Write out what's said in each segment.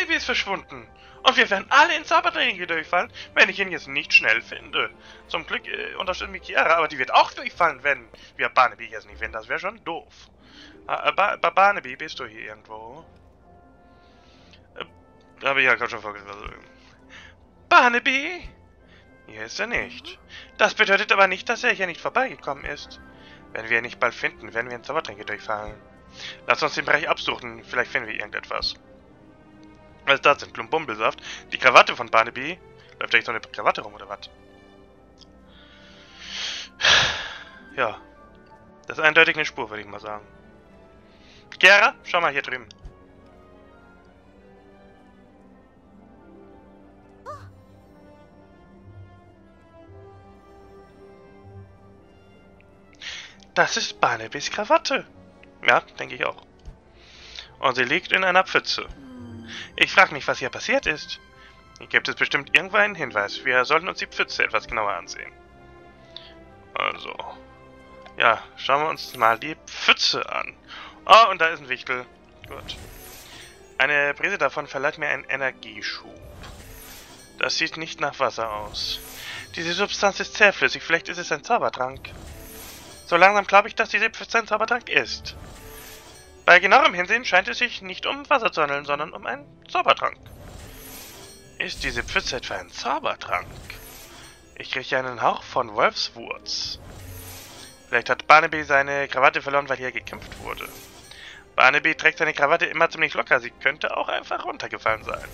Barnaby ist verschwunden. Und wir werden alle ins Zaubertraining durchfallen, wenn ich ihn jetzt nicht schnell finde. Zum Glück äh, unterstützt mich Chiara, aber die wird auch durchfallen, wenn wir Barnaby jetzt nicht finden. Das wäre schon doof. Äh, ba ba Barnaby, bist du hier irgendwo? Äh, habe ich ja gerade schon vorgesehen. Barnaby? Hier ist er nicht. Das bedeutet aber nicht, dass er hier nicht vorbeigekommen ist. Wenn wir ihn nicht bald finden, werden wir in Zaubertränke durchfallen. Lass uns den Bereich absuchen, vielleicht finden wir irgendetwas. Was ist das denn? Klumpummelsaft? Die Krawatte von Barnaby? Läuft da echt so eine Krawatte rum, oder was? Ja. Das ist eindeutig eine Spur, würde ich mal sagen. Gera, schau mal hier drüben. Das ist Barnabys Krawatte. Ja, denke ich auch. Und sie liegt in einer Pfütze. Ich frage mich, was hier passiert ist. Hier gibt es bestimmt irgendwo einen Hinweis. Wir sollten uns die Pfütze etwas genauer ansehen. Also. Ja, schauen wir uns mal die Pfütze an. Oh, und da ist ein Wichtel. Gut. Eine Prise davon verleiht mir einen Energieschub. Das sieht nicht nach Wasser aus. Diese Substanz ist zähflüssig. Vielleicht ist es ein Zaubertrank. So langsam glaube ich, dass diese Pfütze ein Zaubertrank ist. Bei genauerem Hinsehen scheint es sich nicht um Wasser zu handeln, sondern um einen Zaubertrank. Ist diese Pfütze etwa ein Zaubertrank? Ich kriege einen Hauch von Wolfswurz. Vielleicht hat Barnaby seine Krawatte verloren, weil hier gekämpft wurde. Barnaby trägt seine Krawatte immer ziemlich locker. Sie könnte auch einfach runtergefallen sein.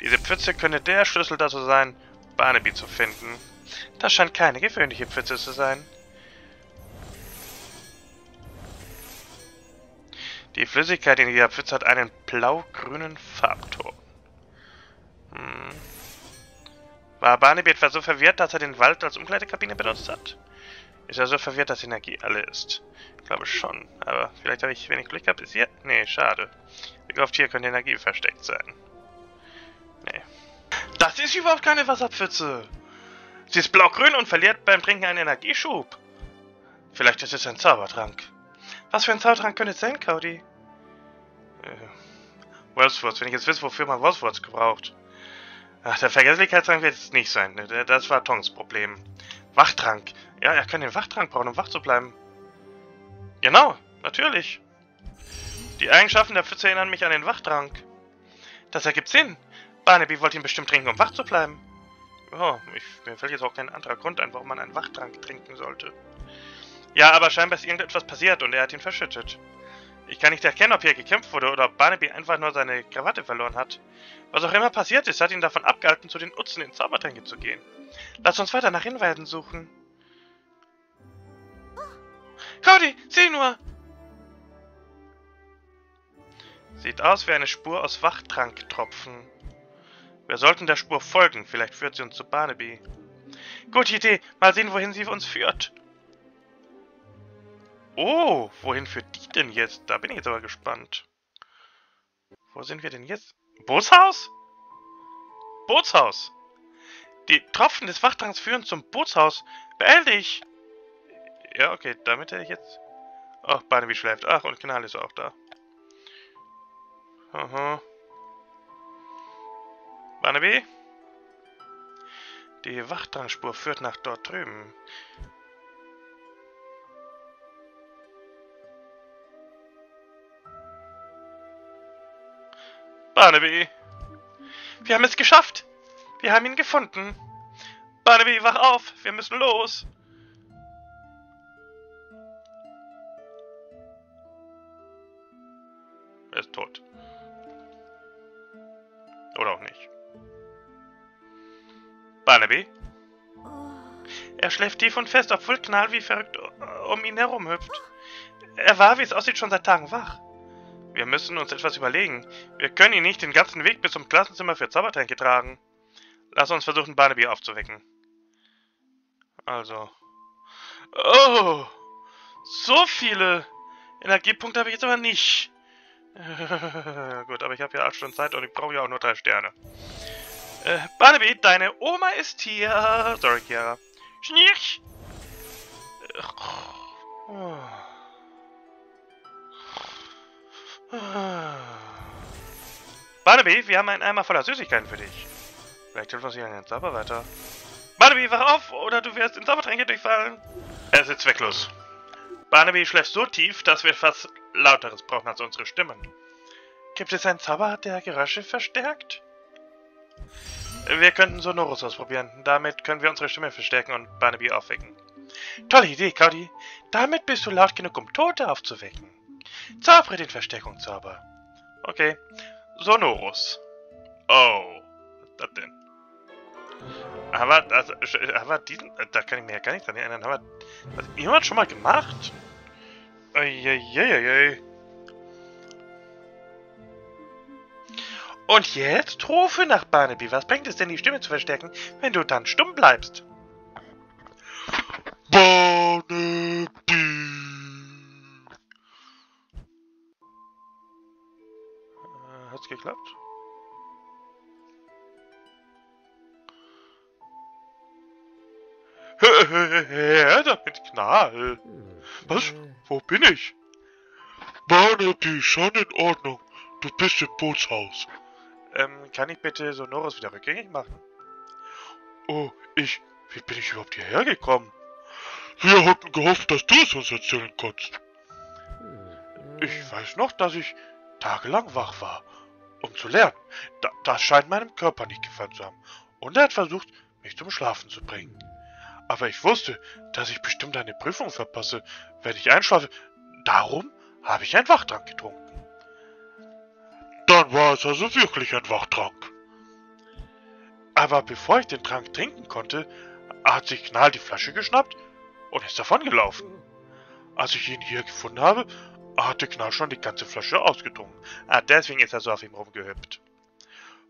Diese Pfütze könnte der Schlüssel dazu sein, Barnaby zu finden. Das scheint keine gewöhnliche Pfütze zu sein. Die Flüssigkeit in dieser Pfütze hat einen blau-grünen Farbton. Hm. War Barnaby etwa so verwirrt, dass er den Wald als Umkleidekabine benutzt hat? Ist er so verwirrt, dass Energie alle ist? Ich glaube schon, aber vielleicht habe ich wenig Glück gehabt. Ist hier? Nee, schade. Ich hoffe, hier könnte Energie versteckt sein. Nee. Das ist überhaupt keine Wasserpfütze! Sie ist blau-grün und verliert beim Trinken einen Energieschub. Vielleicht ist es ein Zaubertrank. Was für ein Zaubertrank könnte es sein, Cody? Äh, Wolfswurz, wenn ich jetzt wüsste, wofür man Wolfswurz gebraucht. Ach, der Vergesslichkeitstrank wird es nicht sein. Das war Tongs Problem. Wachtrank. Ja, er kann den Wachtrank brauchen, um wach zu bleiben. Genau, natürlich. Die Eigenschaften der Pfütze erinnern mich an den Wachtrank. Das ergibt Sinn. Barnaby wollte ihn bestimmt trinken, um wach zu bleiben. Oh, ich, mir fällt jetzt auch kein anderer Grund ein, warum man einen Wachtrank trinken sollte. Ja, aber scheinbar ist irgendetwas passiert und er hat ihn verschüttet. Ich kann nicht erkennen, ob hier gekämpft wurde oder ob Barnaby einfach nur seine Krawatte verloren hat. Was auch immer passiert ist, hat ihn davon abgehalten, zu den Utzen in Zaubertränke zu gehen. Lass uns weiter nach Hinweisen suchen. Cody, sieh nur! Sieht aus wie eine Spur aus Wachtranktropfen. Wir sollten der Spur folgen, vielleicht führt sie uns zu Barnaby. Gute Idee, mal sehen, wohin sie uns führt. Oh, wohin führt die denn jetzt? Da bin ich jetzt aber gespannt. Wo sind wir denn jetzt? Bootshaus? Bootshaus. Die Tropfen des Wachtranks führen zum Bootshaus. Beeil dich! Ja, okay, damit hätte ich jetzt... Ach, Barnaby schläft. Ach, und Knall ist auch da. Aha. Barnaby? Die Wachtrankspur führt nach dort drüben. Barnaby! Wir haben es geschafft! Wir haben ihn gefunden! Barnaby, wach auf! Wir müssen los! Er ist tot. Oder auch nicht. Barnaby? Er schläft tief und fest, obwohl Knall wie verrückt um ihn herum hüpft. Er war, wie es aussieht, schon seit Tagen wach. Wir müssen uns etwas überlegen. Wir können ihn nicht den ganzen Weg bis zum Klassenzimmer für Zaubertränke tragen. Lass uns versuchen, Barnaby aufzuwecken. Also. Oh! So viele Energiepunkte habe ich jetzt aber nicht. Gut, aber ich habe ja 8 Stunden Zeit und ich brauche ja auch nur 3 Sterne. Äh, Barnaby, deine Oma ist hier. Sorry, Chiara. Schnirch! Barnaby, wir haben einen Eimer voller Süßigkeiten für dich. Vielleicht hilft uns hier ein Zauber weiter. Barnaby, wach auf, oder du wirst in Zaubertränke durchfallen. Es ist zwecklos. Barnaby schläft so tief, dass wir fast Lauteres brauchen als unsere Stimmen. Gibt es einen Zauber, der Geräusche verstärkt? Wir könnten Sonorus ausprobieren. Damit können wir unsere Stimme verstärken und Barnaby aufwecken. Tolle Idee, Cody. Damit bist du laut genug, um Tote aufzuwecken. Zaubere den Verstärkungszauber. Okay. Sonorus. Oh. Was das denn? Aber, also, aber diesen, da kann ich mir ja gar nicht dran erinnern. Aber das hat jemand schon mal gemacht? Uiuiuiui. Und jetzt rufe nach Barnaby. Was bringt es denn, die Stimme zu verstärken, wenn du dann stumm bleibst? Geklappt? Hör damit, Knall! Was? Wo bin ich? Barnaby, schon in Ordnung. Du bist im Bootshaus. Ähm, kann ich bitte Sonorus wieder rückgängig machen? Oh, ich... Wie bin ich überhaupt hierher gekommen? Wir hatten gehofft, dass du es uns erzählen kannst. Ich weiß noch, dass ich tagelang wach war, um zu lernen. Da, das scheint meinem Körper nicht gefallen zu haben. Und er hat versucht, mich zum Schlafen zu bringen. Aber ich wusste, dass ich bestimmt eine Prüfung verpasse, wenn ich einschlafe. Darum habe ich einen Wachtrank getrunken. Dann war es also wirklich ein Wachtrank. Aber bevor ich den Trank trinken konnte, hat sich Knall die Flasche geschnappt und ist davongelaufen. Als ich ihn hier gefunden habe, hatte Knall schon die ganze Flasche ausgetrunken. Ah, deswegen ist er so auf ihm rumgehüpft.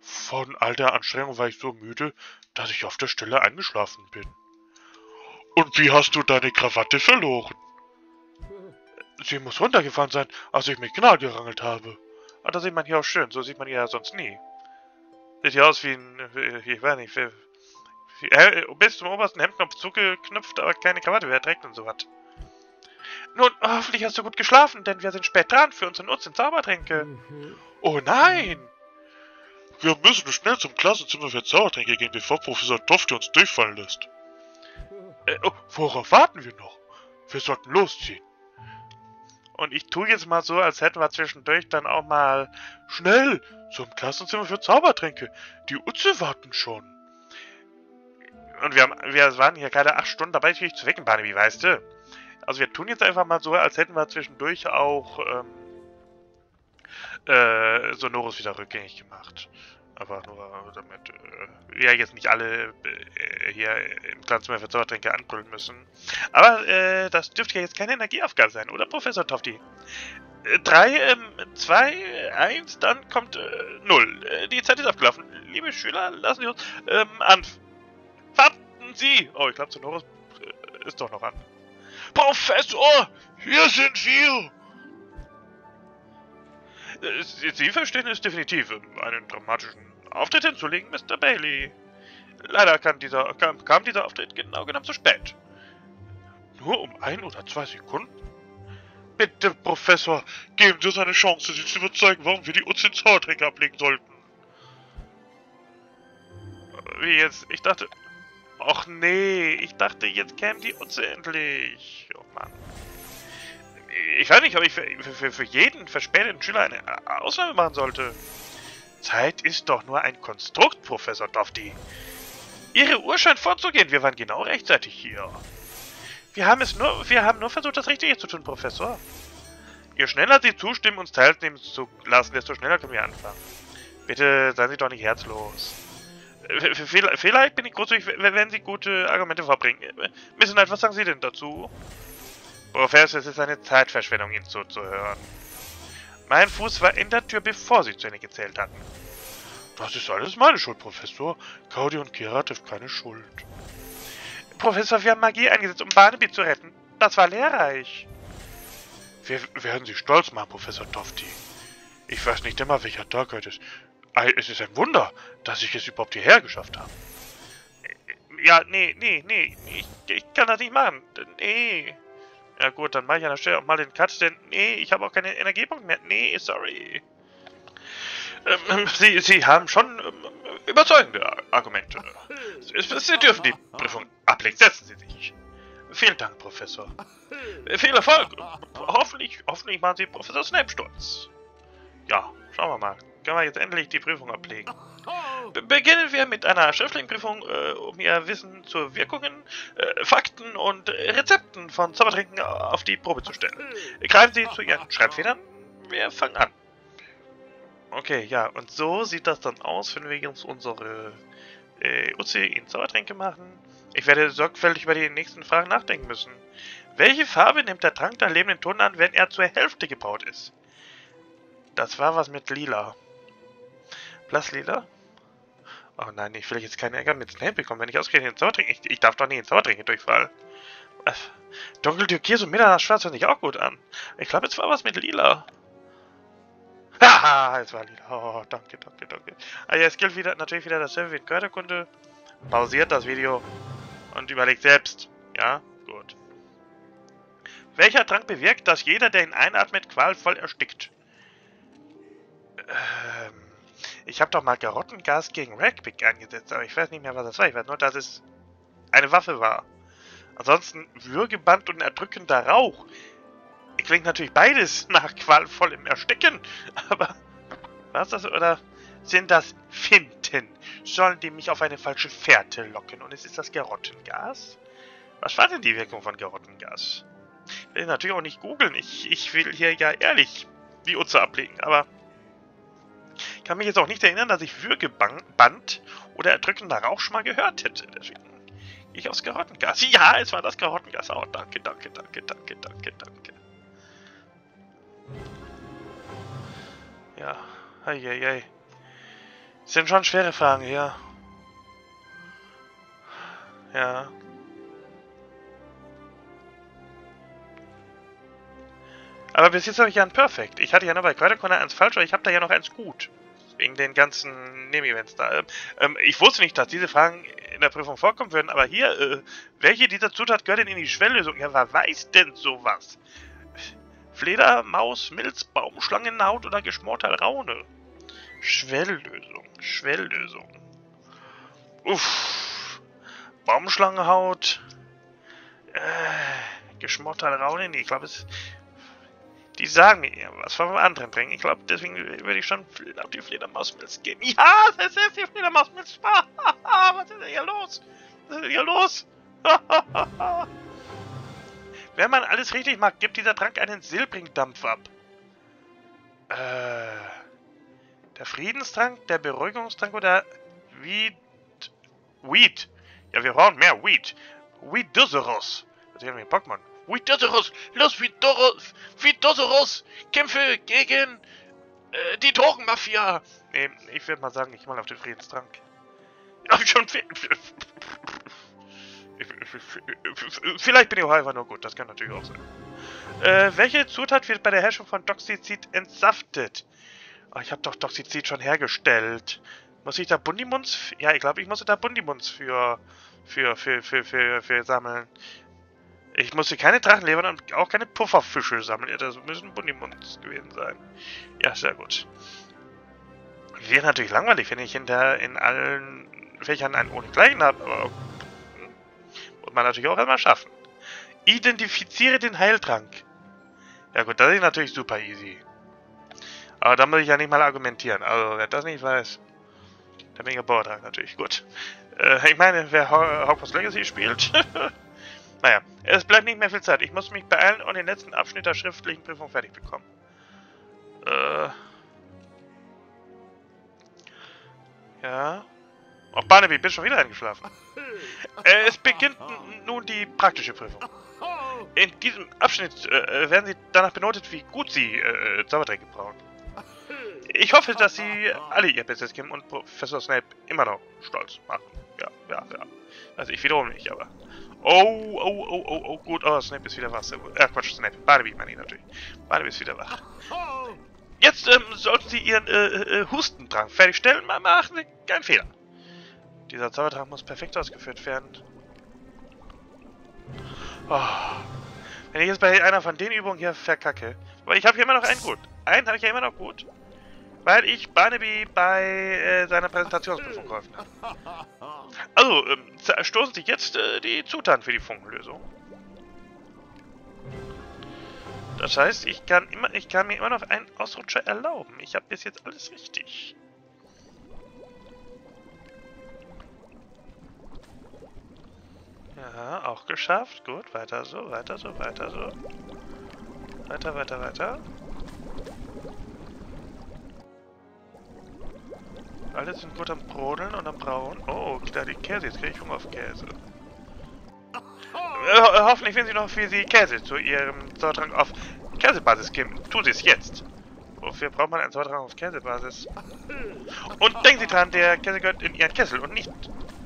Von all der Anstrengung war ich so müde, dass ich auf der Stelle eingeschlafen bin. Und wie hast du deine Krawatte verloren? Sie muss runtergefahren sein, als ich mit Knall gerangelt habe. Ah, das sieht man hier auch schön. So sieht man ja sonst nie. Sieht hier aus wie ein... Ich weiß nicht, wie, äh, bis zum obersten Hemdknopf zugeknüpft, aber keine Krawatte, wer trägt und so was. Nun, hoffentlich hast du gut geschlafen, denn wir sind spät dran für unseren Nutzen Zaubertränke. Mhm. Oh nein! Wir müssen schnell zum Klassenzimmer für Zaubertränke gehen, bevor Professor Tofte uns durchfallen lässt. Äh, oh, worauf warten wir noch? Wir sollten losziehen. Und ich tue jetzt mal so, als hätten wir zwischendurch dann auch mal schnell zum Klassenzimmer für Zaubertränke. Die Utze warten schon. Und wir, haben, wir waren hier gerade acht Stunden dabei, dich zu wecken, Barnaby, weißt du? Also wir tun jetzt einfach mal so, als hätten wir zwischendurch auch ähm, äh, Sonorus wieder rückgängig gemacht. Aber nur damit äh, wir jetzt nicht alle äh, hier im Klassenzimmer für Zaubertränke anbrüllen müssen. Aber äh, das dürfte ja jetzt keine Energieaufgabe sein, oder Professor Tofti? 3, 2, 1, dann kommt 0. Äh, äh, die Zeit ist abgelaufen. Liebe Schüler, lassen Sie uns ähm, anfangen. Sie! Oh, ich glaube, Sonorus äh, ist doch noch an. Professor! Hier sind wir! Sie verstehen es definitiv, einen dramatischen Auftritt hinzulegen, Mr. Bailey. Leider kam dieser, kam, kam dieser Auftritt genau genommen zu spät. Nur um ein oder zwei Sekunden? Bitte, Professor, geben Sie uns eine Chance, Sie zu überzeugen, warum wir die Uzi Zaubertränke ablegen sollten. Wie jetzt? Ich dachte... Och nee, ich dachte, jetzt käme die Utze endlich. Oh Mann. Ich weiß nicht, ob ich für, für, für jeden verspäteten Schüler eine Ausnahme machen sollte. Zeit ist doch nur ein Konstrukt, Professor Dofty. Ihre Uhr scheint vorzugehen. Wir waren genau rechtzeitig hier. Wir haben es nur, wir haben nur versucht, das Richtige zu tun, Professor. Je schneller Sie zustimmen, uns teilnehmen zu lassen, desto schneller können wir anfangen. Bitte seien Sie doch nicht herzlos. Vielleicht bin ich großzügig, wenn Sie gute Argumente vorbringen. Miss Knight, was sagen Sie denn dazu? Professor, es ist eine Zeitverschwendung, Ihnen zuzuhören. Mein Fuß war in der Tür, bevor Sie zu Ende gezählt hatten. Das ist alles meine Schuld, Professor. Claudia und Kira hatten keine Schuld. Professor, wir haben Magie eingesetzt, um Barnaby zu retten. Das war lehrreich. Wir werden Sie stolz machen, Professor Tofty. Ich weiß nicht immer, welcher Tag heute ist. Es ist ein Wunder, dass ich es überhaupt hierher geschafft habe. Ja, nee, nee, nee. Ich, ich kann das nicht machen. Nee. Ja gut, dann mache ich an der Stelle auch mal den Cut, denn nee, ich habe auch keine Energiepunkte mehr. Nee, sorry. Ähm, Sie, Sie haben schon ähm, überzeugende Argumente. Sie dürfen die Prüfung ablegen. Setzen Sie sich. Vielen Dank, Professor. Viel Erfolg. Hoffentlich, hoffentlich machen Sie Professor Snape stolz. Ja, schauen wir mal. Können wir jetzt endlich die Prüfung ablegen. Be beginnen wir mit einer schriftlichen Prüfung, äh, um Ihr Wissen zu Wirkungen, äh, Fakten und Rezepten von Zaubertränken auf die Probe zu stellen. Greifen Sie zu Ihren Schreibfedern. Wir fangen an. Okay, ja, und so sieht das dann aus, wenn wir uns unsere äh, Uzi in Zaubertränke machen. Ich werde sorgfältig über die nächsten Fragen nachdenken müssen. Welche Farbe nimmt der Trank der lebenden Ton an, wenn er zur Hälfte gebraut ist? Das war was mit Lila. Blasslila? Oh nein, ich will jetzt keinen Ärger mit Snape bekommen, wenn ich ausgerechnet in Zaubertränke... Ich, ich darf doch nie in Zaubertränke durchfallen. Äh, Dunkel Türkis und Middernacht Schwarz hört sich auch gut an. Ich glaube, es war was mit Lila. Haha, es war Lila. Oh, danke, danke, danke. Ah ja, es gilt wieder, natürlich wieder dasselbe wie in Körderkunde. Pausiert das Video und überlegt selbst. Ja, gut. Welcher Trank bewirkt, dass jeder, der ihn einatmet, qualvoll erstickt? Ähm, ich habe doch mal Garottengas gegen Ragpick eingesetzt, aber ich weiß nicht mehr, was das war. Ich weiß nur, dass es eine Waffe war. Ansonsten Würgeband und erdrückender Rauch. Klingt natürlich beides nach qualvollem Ersticken, aber was das oder sind das Finten? Sollen die mich auf eine falsche Fährte locken? Und es ist das Garottengas? Was war denn die Wirkung von Garottengas? Ich will natürlich auch nicht googeln. Ich, ich will hier ja ehrlich die Utze ablegen, aber kann mich jetzt auch nicht erinnern, dass ich Würgeband oder erdrückender Rauch schon mal gehört hätte. Deswegen gehe ich aufs Garottengas. Ja, es war das Garottengas. Oh, danke, danke, danke, danke, danke, danke. Ja, eieiei. Sind schon schwere Fragen hier. Ja. Aber bis jetzt habe ich ja ein Perfekt. Ich hatte ja nur bei Quadrocona eins falsch, aber ich habe da ja noch eins gut. Wegen den ganzen Nebenevents da. Ähm, ähm, ich wusste nicht, dass diese Fragen in der Prüfung vorkommen würden, aber hier, äh, welche dieser Zutat gehört denn in die Schwelllösung? Ja, wer weiß denn sowas? Fledermaus, Milz, Baumschlangenhaut oder geschmorter Raune? Schwelllösung, Schwelllösung. Uff. Baumschlangenhaut. Äh, geschmorter Raune? Nee, ich glaube es die sagen mir was vom anderen bringen. Ich glaube, deswegen würde ich schon auf die Fledermausmilz gehen. Ja, das ist die Fledermausmilz. was ist denn hier los? Was ist denn hier los? Wenn man alles richtig macht, gibt dieser Trank einen Silbringdampf ab. Äh, der Friedenstrank, der Beruhigungstrank oder Weed... Weed. Ja, wir brauchen mehr Weed. Weed Dusseros. Das ist ja wie ein Pokémon. Vidosaurus, los Vidosaurus, Vidosaurus, kämpfe gegen äh, die Drogenmafia. Nee, ich würde mal sagen, ich mal auf den Friedenstrank. Ja, schon Vielleicht bin ich auch einfach nur gut, das kann natürlich auch sein. Äh, welche Zutat wird bei der Herstellung von Doxizid entsaftet? Oh, ich habe doch Doxizid schon hergestellt. Muss ich da Bundimunds? Ja, ich glaube, ich muss da Bundimunds für, für, für, für, für, für sammeln. Ich musste keine Drachenleber und auch keine Pufferfische sammeln. Das müssen Bundimunds gewesen sein. Ja, sehr gut. Wäre natürlich langweilig, wenn ich in, der, in allen Fächern einen ohnegleichen habe, aber muss man natürlich auch erstmal schaffen. Identifiziere den Heiltrank. Ja gut, das ist natürlich super easy. Aber da muss ich ja nicht mal argumentieren. Also, wer das nicht weiß, der bin geboren natürlich. Gut. Äh, ich meine, wer Hogwarts Legacy spielt, Naja, es bleibt nicht mehr viel Zeit. Ich muss mich beeilen und den letzten Abschnitt der schriftlichen Prüfung fertig bekommen. Äh. Ja. Oh, Barnaby, bist schon wieder eingeschlafen. Äh, es beginnt nun die praktische Prüfung. In diesem Abschnitt äh, werden Sie danach benotet, wie gut Sie äh, Zaubertränke brauchen. Ich hoffe, dass Sie alle Ihr Bestes geben und Professor Snape immer noch stolz machen. Ja, ja, ja. Also ich wiederum nicht, aber... Oh, oh, oh, oh, oh, gut. Oh, Snape ist wieder wach. Äh, Quatsch, Snape. Barnaby meine ich natürlich. Barnaby ist wieder wach. Jetzt ähm, sollten Sie Ihren äh, äh, Hustentrank fertigstellen. Machen Sie keinen Fehler. Dieser Zaubertrank muss perfekt ausgeführt werden. Oh. Wenn ich jetzt bei einer von den Übungen hier verkacke. Aber ich habe hier immer noch einen gut. Einen habe ich ja immer noch gut. Weil ich Barnaby bei äh, seiner Präsentationsprüfung geholfen habe. Also, ähm, stoßen Sie jetzt äh, die Zutaten für die Funkenlösung. Das heißt, ich kann, immer, ich kann mir immer noch einen Ausrutscher erlauben. Ich habe bis jetzt alles richtig. Ja, auch geschafft. Gut, weiter so, weiter so, weiter so. Weiter, weiter, weiter. Alle sind gut am Brodeln und am Brauen. Oh, da die Käse. Jetzt kriege ich Hunger auf Käse. Äh, ho hoffentlich finden Sie noch, wie Sie Käse zu Ihrem Sauertrag auf Käsebasis geben. Tun Sie es jetzt. Wofür braucht man einen Sauertrag auf Käsebasis? Und denken Sie dran, der Käse gehört in Ihren Kessel und nicht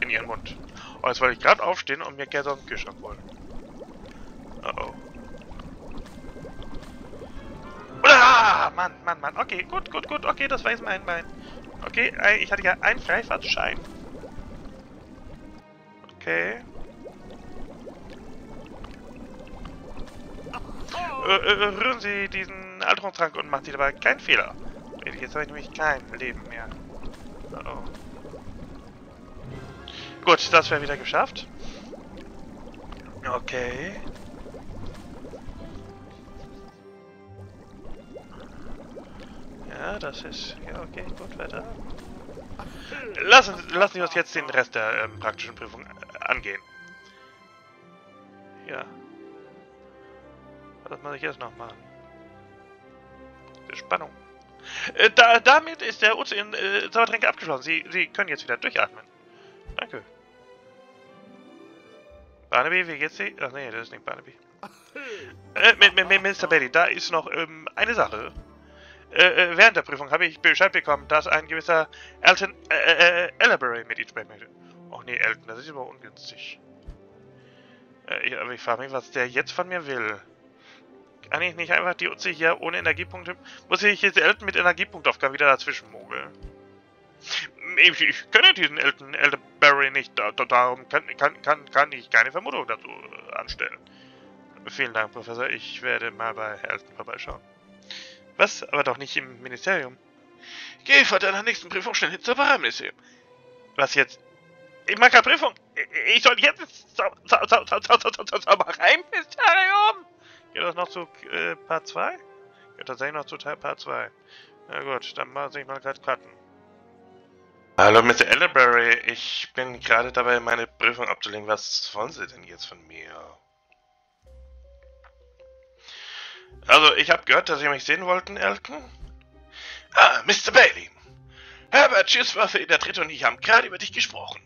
in Ihren Mund. Oh, jetzt wollte ich gerade aufstehen und mir Käse aus dem Kühlschrank holen. Oh oh. Ah, Mann, Mann, Mann. Okay, gut, gut, gut. Okay, das war jetzt mein Bein. Okay, ich hatte ja einen Freifahrtschein. Okay. Äh, äh, rühren Sie diesen Alterungstrank und machen Sie dabei keinen Fehler. Jetzt habe ich nämlich kein Leben mehr. Oh. Gut, das wäre wieder geschafft. Okay. Ja, das ist... Ja, okay, gut, weiter. Lassen, lassen Sie uns jetzt den Rest der ähm, praktischen Prüfung äh, angehen. Ja. Was muss ich jetzt noch machen? Spannung. Äh, da, damit ist der Ozean äh, Zaubertränke abgeschlossen. Sie, Sie können jetzt wieder durchatmen. Danke. Barnaby, wie geht's dir? Ach nee, das ist nicht Barnaby. Äh, mit, mit, mit Mr. Bailey, da ist noch ähm, eine Sache. Äh, äh, während der Prüfung habe ich Bescheid bekommen, dass ein gewisser Elton äh, äh, äh Ellerbury mit ihm sprechen möchte. Och nee, Elton, das ist aber ungünstig. Äh, ich, aber ich frage mich, was der jetzt von mir will. Kann ich nicht einfach die Uzi hier ohne Energiepunkte... Muss ich jetzt Elton mit Energiepunktaufgaben wieder dazwischen mogeln? Ich, ich kenne diesen Elton Elderberry nicht, darum kann, kann, kann, kann ich keine Vermutung dazu anstellen. Vielen Dank, Professor. Ich werde mal bei Elton vorbeischauen. Was? Aber doch nicht im Ministerium. Geh vor deiner nächsten Prüfung schnell hin zur Bahamissee. Was jetzt? Ich mache keine Prüfung. Ich soll jetzt ins Zaubereiministerium? Geht das noch zu äh, Part 2? Geht tatsächlich noch zu Teil Part 2. Na gut, dann muss ich mal gerade cutten. Hallo Mr. Elderberry, ich bin gerade dabei, meine Prüfung abzulegen. Was wollen Sie denn jetzt von mir? Also, ich habe gehört, dass Sie mich sehen wollten, Elton. Ah, Mr. Bailey. Herbert Chisworthy, der Dritte und ich haben gerade über dich gesprochen.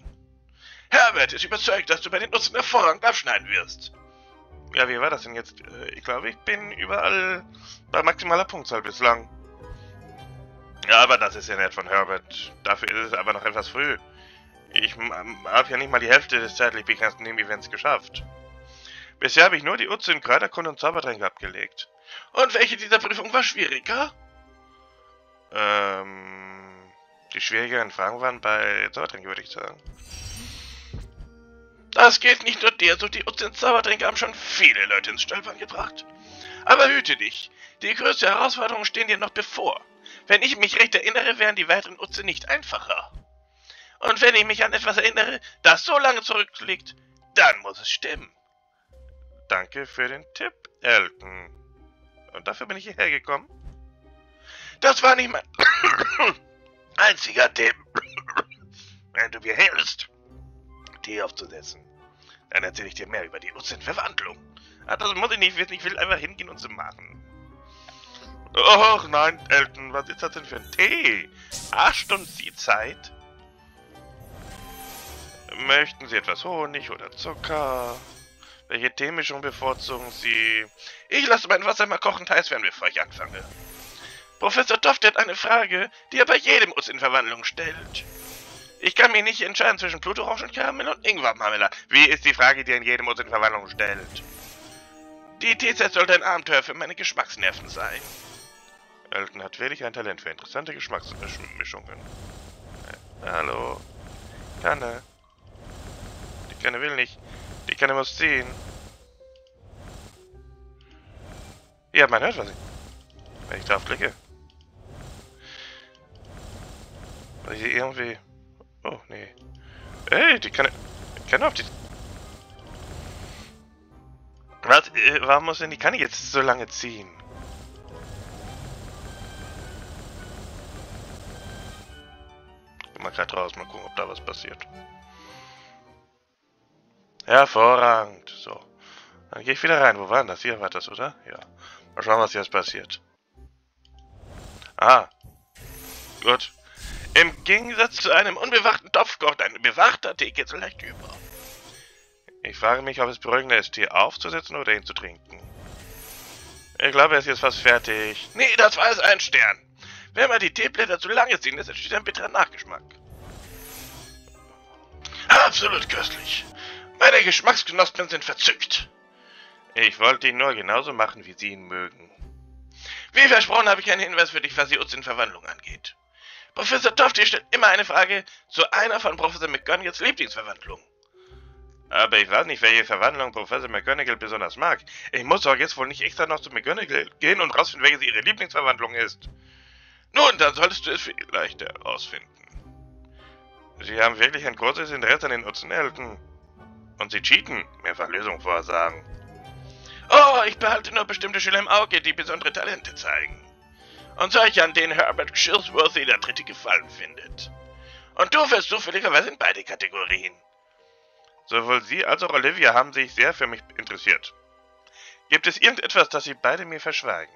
Herbert ist überzeugt, dass du bei den Nutzen hervorragend abschneiden wirst. Ja, wie war das denn jetzt? Äh, ich glaube, ich bin überall bei maximaler Punktzahl bislang. Ja, aber das ist ja nett von Herbert. Dafür ist es aber noch etwas früh. Ich habe ja nicht mal die Hälfte des zeitlich begrenzten Events geschafft. Bisher habe ich nur die Utze in Kräuterkunde und Zaubertränke abgelegt. Und welche dieser Prüfungen war schwieriger? Ähm, die schwierigeren Fragen waren bei Zaubertränke, würde ich sagen. Das geht nicht nur dir, so die Utze Zaubertränke haben schon viele Leute ins Stolpern gebracht. Aber hüte dich, die größte Herausforderungen stehen dir noch bevor. Wenn ich mich recht erinnere, wären die weiteren Utze nicht einfacher. Und wenn ich mich an etwas erinnere, das so lange zurückliegt, dann muss es stimmen. Danke für den Tipp, Elton. Und dafür bin ich hierher gekommen. Das war nicht mein einziger Tipp. Wenn du mir hilfst, Tee aufzusetzen, dann erzähle ich dir mehr über die Utzin-Verwandlung. Ah, das muss ich nicht wissen, ich will einfach hingehen und sie machen. Och nein, Elton, was ist das denn für ein Tee? Acht Stunden die Zeit. Möchten Sie etwas Honig oder Zucker? Welche Teemischung bevorzugen Sie? Ich lasse mein Wasser mal kochend heiß werden, bevor ich anfange. Professor Toft hat eine Frage, die er bei jedem Us in Verwandlung stellt. Ich kann mich nicht entscheiden zwischen Blutorangenkaramell und Ingwermarmelade. Wie ist die Frage, die er in jedem Us in Verwandlung stellt? Die Teezeit sollte ein Abenteuer für meine Geschmacksnerven sein. Elton hat wirklich ein Talent für interessante Geschmacksmischungen. Äh, hallo? Kanne. Die Kanne will nicht. Die Kanne muss ziehen. Ja, man hört was. Wenn ich drauf klicke. Weil hier irgendwie... Oh, nee. Ey, die kann... Kann auf die... Was? Äh, warum muss denn die Kanne jetzt so lange ziehen? Mal gerade raus, mal gucken, ob da was passiert. Hervorragend. So. Dann gehe ich wieder rein. Wo war denn das? Hier war das, oder? Ja. Mal schauen, was jetzt passiert. Ah. Gut. Im Gegensatz zu einem unbewachten Topf kocht ein bewachter Tee so leicht über. Ich frage mich, ob es beruhigender ist, Tee aufzusetzen oder ihn zu trinken. Ich glaube, er ist jetzt fast fertig. Nee, das war es ein Stern. Wenn man die Teeblätter zu lange ziehen lässt, entsteht ein bitterer Nachgeschmack. Absolut köstlich. Meine Geschmacksknospen sind verzückt. Ich wollte ihn nur genauso machen, wie Sie ihn mögen. Wie versprochen habe ich einen Hinweis für dich, was die in Verwandlung angeht. Professor Tofty stellt immer eine Frage zu einer von Professor McGonagalls Lieblingsverwandlungen. Aber ich weiß nicht, welche Verwandlung Professor McGonagall besonders mag. Ich muss doch jetzt wohl nicht extra noch zu McGonagall gehen und rausfinden, welche ihre Lieblingsverwandlung ist. Nun, dann solltest du es vielleicht herausfinden. Sie haben wirklich ein großes Interesse an den Utzenelten. Und sie cheaten, mehrfach Lösung vorsagen. Oh, ich behalte nur bestimmte Schüler im Auge, die besondere Talente zeigen. Und solche, an denen Herbert Shilsworthy der dritte Gefallen findet. Und du fällst zufälligerweise in beide Kategorien. Sowohl Sie als auch Olivia haben sich sehr für mich interessiert. Gibt es irgendetwas, das Sie beide mir verschweigen?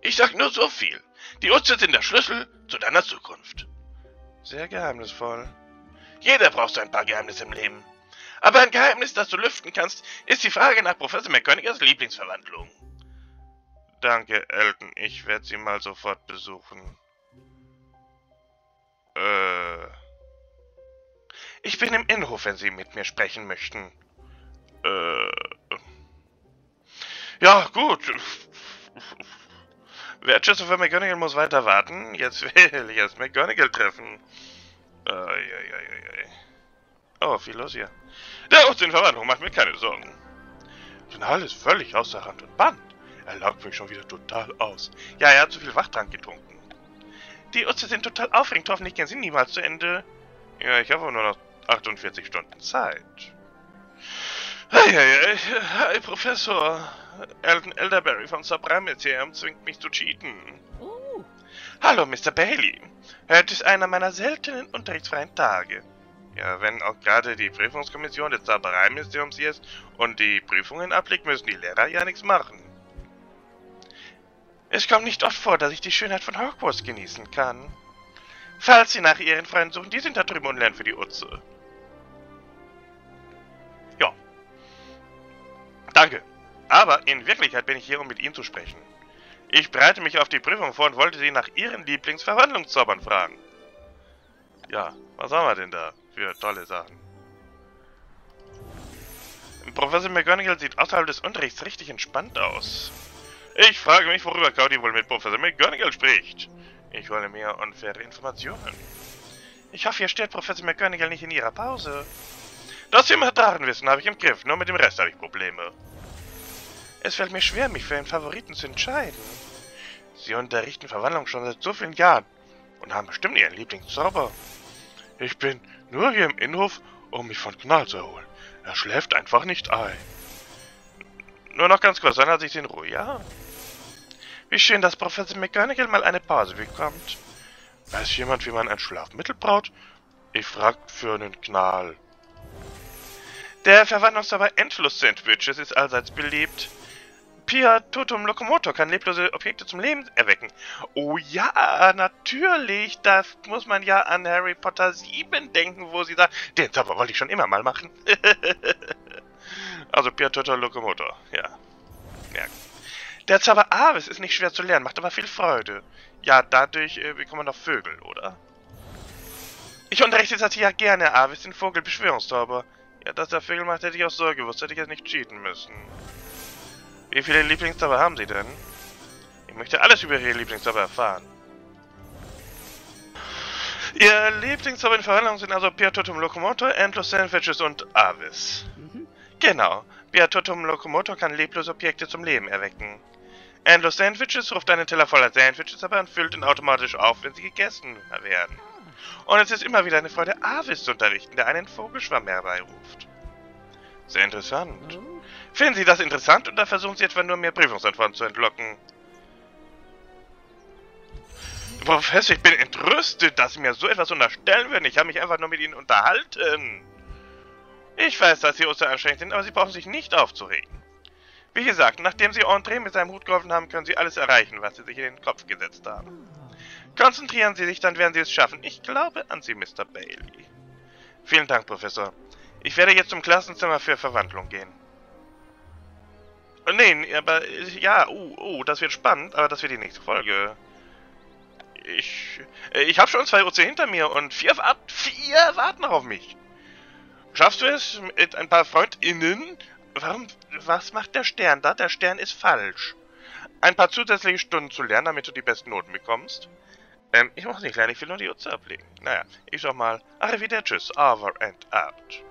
Ich sag nur so viel. Die Utze sind der Schlüssel zu deiner Zukunft. Sehr geheimnisvoll. Jeder braucht so ein paar Geheimnisse im Leben. Aber ein Geheimnis, das du lüften kannst, ist die Frage nach Professor McGonagalls Lieblingsverwandlung. Danke, Elton. Ich werde sie mal sofort besuchen. Äh... Ich bin im Innenhof, wenn Sie mit mir sprechen möchten. Äh. Ja, gut. Wer Christopher McGonagall muss weiter warten. Jetzt will ich erst McGonagall treffen. Eieieiei. Oh, viel los hier. Der Ort in Verwandlung macht mir keine Sorgen. Donal ist völlig außer Rand und Band. Er laugt mich schon wieder total aus. Ja, er hat zu viel Wachtrank getrunken. Die Utze sind total aufregend, hoffentlich gehen sie niemals zu Ende. Ja, ich habe nur noch 48 Stunden Zeit. Hey, hey, hey, hey Professor. Elton Elderberry vom Subram-Museum zwingt mich zu cheaten. Uh. Hallo, Mr. Bailey. Heute ist einer meiner seltenen unterrichtsfreien Tage. Ja, wenn auch gerade die Prüfungskommission des Zaubereimuseums hier ist und die Prüfungen ablegt, müssen die Lehrer ja nichts machen. Es kommt nicht oft vor, dass ich die Schönheit von Hogwarts genießen kann. Falls Sie nach Ihren Freunden suchen, die sind da drüben und lernen für die Utze. Danke. Aber in Wirklichkeit bin ich hier, um mit Ihnen zu sprechen. Ich bereite mich auf die Prüfung vor und wollte Sie nach Ihren Lieblingsverwandlungszaubern fragen. Ja, was haben wir denn da für tolle Sachen? Professor McGonagall sieht außerhalb des Unterrichts richtig entspannt aus. Ich frage mich, worüber Cody wohl mit Professor McGonagall spricht. Ich wolle mehr unfaire Informationen. Ich hoffe, ihr stört Professor McGonagall nicht in ihrer Pause. Das wissen habe ich im Griff, nur mit dem Rest habe ich Probleme. Es fällt mir schwer, mich für einen Favoriten zu entscheiden. Sie unterrichten Verwandlung schon seit so vielen Jahren und haben bestimmt ihren Lieblingszauber. Ich bin nur hier im Innenhof, um mich von Knall zu erholen. Er schläft einfach nicht ein. Nur noch ganz kurz, dann hat sich in Ruhe, ja? Wie schön, dass Professor McGonagall mal eine Pause bekommt. Weiß jemand, wie man ein Schlafmittel braut? Ich frag für einen Knall. Der Verwandlungszauber Endfluss-Sandwiches ist allseits beliebt. Pia Totum Lokomotor kann leblose Objekte zum Leben erwecken. Oh ja, natürlich. Das muss man ja an Harry Potter 7 denken, wo sie sagt, den Zauber wollte ich schon immer mal machen. also Pia Totum Lokomotor, ja. ja. Der Zauber Avis ist nicht schwer zu lernen, macht aber viel Freude. Ja, dadurch äh, bekommt man doch Vögel, oder? Ich unterrichte Satya gerne Avis, den Vogelbeschwörungszauber. Ja, dass der Vögel macht, hätte ich auch so gewusst. Hätte ich jetzt nicht cheaten müssen. Wie viele Lieblingszauber haben Sie denn? Ich möchte alles über Ihre Lieblingszauber erfahren. Ihr Lieblingszauber in Verhandlungen sind also Piatotum Locomotor, Endless Sandwiches und Avis. Mhm. Genau. Piatotum Locomotor kann leblose Objekte zum Leben erwecken. Endless Sandwiches ruft einen Teller voller Sandwiches aber und füllt ihn automatisch auf, wenn sie gegessen werden. Und es ist immer wieder eine Freude, Avis zu unterrichten, der einen Vogelschwamm herbeiruft. Sehr interessant. Finden Sie das interessant oder versuchen Sie etwa nur mehr Prüfungsantworten zu entlocken? Professor, ich bin entrüstet, dass Sie mir so etwas unterstellen würden. Ich habe mich einfach nur mit Ihnen unterhalten. Ich weiß, dass Sie anstrengend sind, aber Sie brauchen sich nicht aufzuregen. Wie gesagt, nachdem Sie André mit seinem Hut geholfen haben, können Sie alles erreichen, was Sie sich in den Kopf gesetzt haben. Konzentrieren Sie sich, dann werden Sie es schaffen. Ich glaube an Sie, Mr. Bailey. Vielen Dank, Professor. Ich werde jetzt zum Klassenzimmer für Verwandlung gehen. Oh, nee, aber ja, oh, oh, das wird spannend, aber das wird die nächste Folge. Ich, ich habe schon zwei OC hinter mir und vier, vier warten auf mich. Schaffst du es mit ein paar FreundInnen? Warum, was macht der Stern da? Der Stern ist falsch. Ein paar zusätzliche Stunden zu lernen, damit du die besten Noten bekommst? Ähm, ich muss nicht lernen, ich will nur die Uhr ablegen. Naja, ich sag mal, arrivederci, over and out.